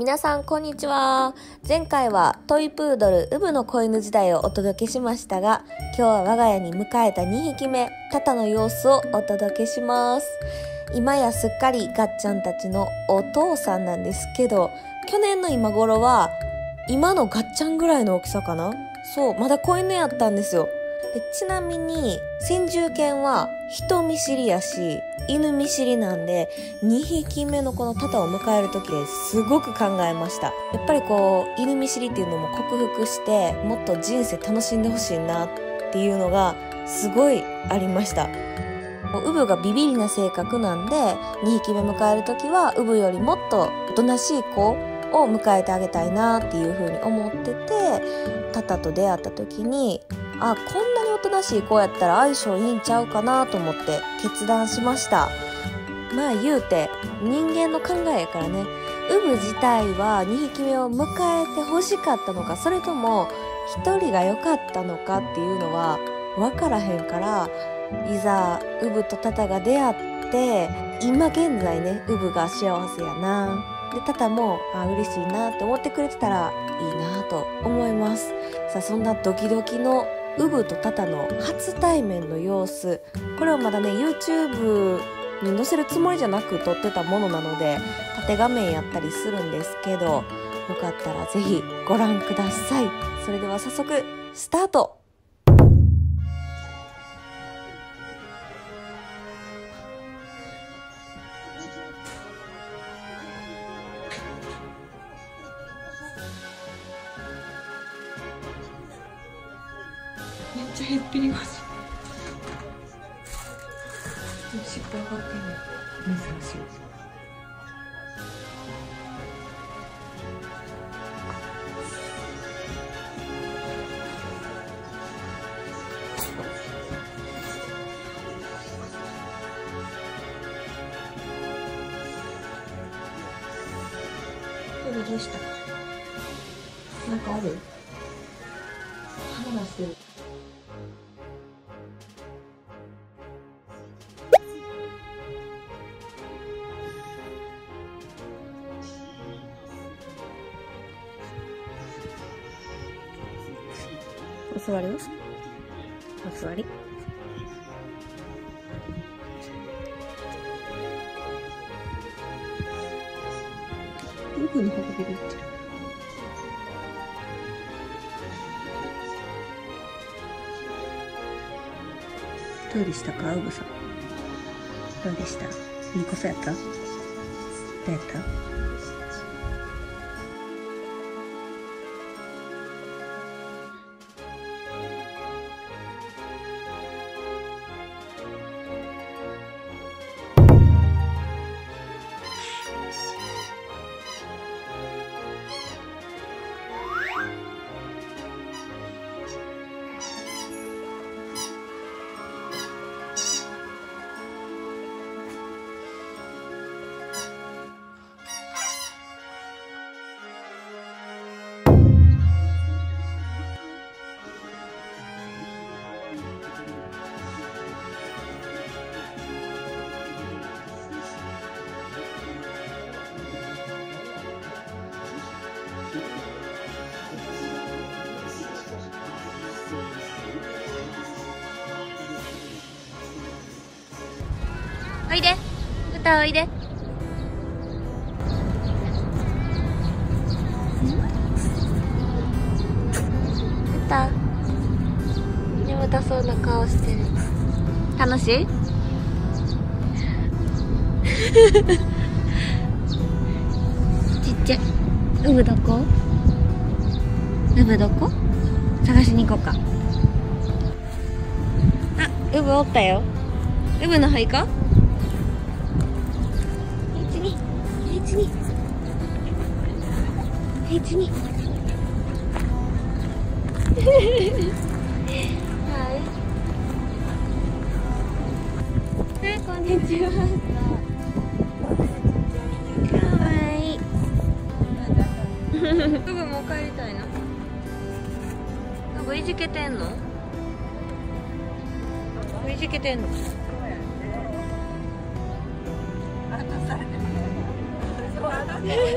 皆さんこんにちは。前回はトイプードルウブの子犬時代をお届けしましたが今日は我が家に迎えた2匹目タタの様子をお届けします。今やすっかりガッチャンたちのお父さんなんですけど去年の今頃は今のガッチャンぐらいの大きさかな？そうまだ子犬やったんですよ。でちなみに先住犬は人見知りやし犬見知りなんで2匹目のこのタタを迎える時ですごく考えました。やっぱりこう犬見知りっていうのも克服してもっと人生楽しんでほしいなっていうのがすごいありました。ウブがビビリな性格なんで2匹目迎える時はウブよりもっとおとなしい子を迎えてあげたいなっていうふうに思っててタタと出会った時にあこんなにおとなしい子やったら相性いいんちゃうかなと思って決断しました。まあ言うて人間の考えやからね。ウブ自体は2匹目を迎えて欲しかったのかそれとも1人が良かったのかっていうのは分からへんからいざウブとタタが出会って今現在ねウブが幸せやな。でタタもあ嬉しいなって思ってくれてたらいいなと思います。さあそんなドキドキのウブとタタの初対面の様子。これをまだね YouTube に載せるつもりじゃなく撮ってたものなので縦画面やったりするんですけどよかったら是非ご覧ください。それでは早速スタート。ちゃへっぴり腰尻尾上がってんね珍しい。これどうしたなんかある？鼻出してる。お座りますお座り。どこに運び出ってる？どうでしたか？ウブさん。どうでした？いい子そうやった？どうやった？おいで。歌おいで。歌。眠たそうな顔してる。楽しい？ちっちゃい。うぶどこうぶどこ探しに行こうか。あうぶおったよ。うぶの方行こう一二一二はい。はい。こんにちは。かわいいうぶもう帰りたいな。なんかいじけてんの？いじけてんの？Yeah.